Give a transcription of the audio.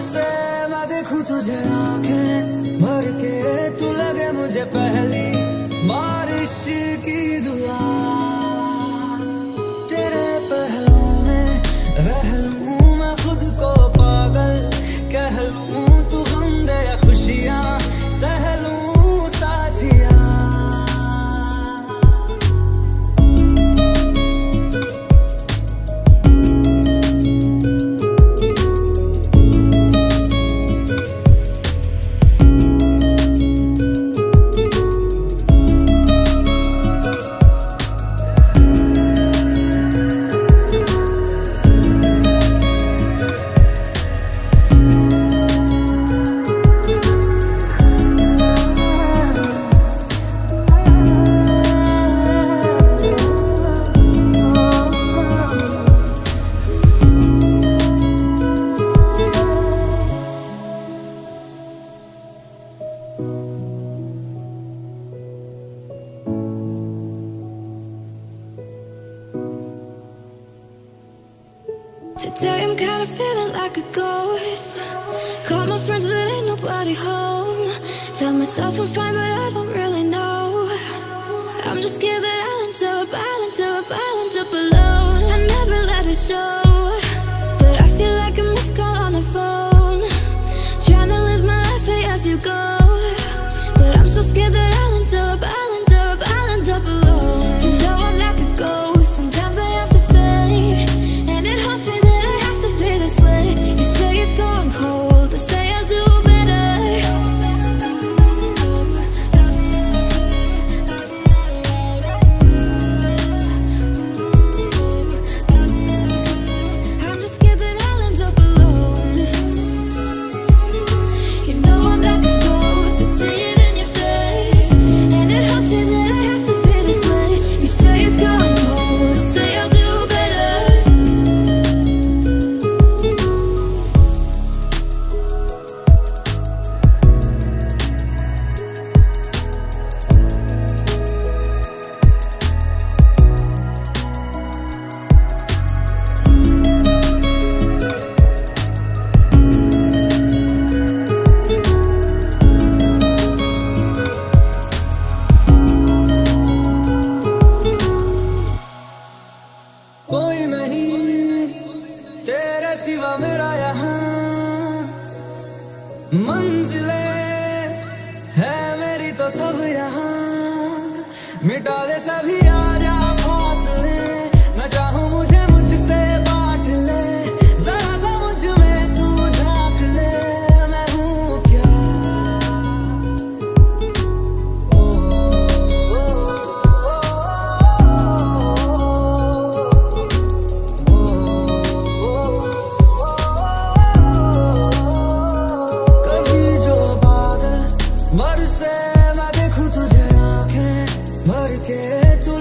से मैं देखूँ तुझे आँखें भर के तू लगे मुझे पहली बारिश की Today I'm kinda feeling like a ghost. Call my friends, but ain't nobody home. Tell myself I'm fine, but I don't really know. I'm just scared that I'll end up, I'll end up, I'll end up alone. नहीं। तेरे सिवा मेरा यहाँ मंजिले है मेरी तो सब यहाँ। मिटा दे सभी de tu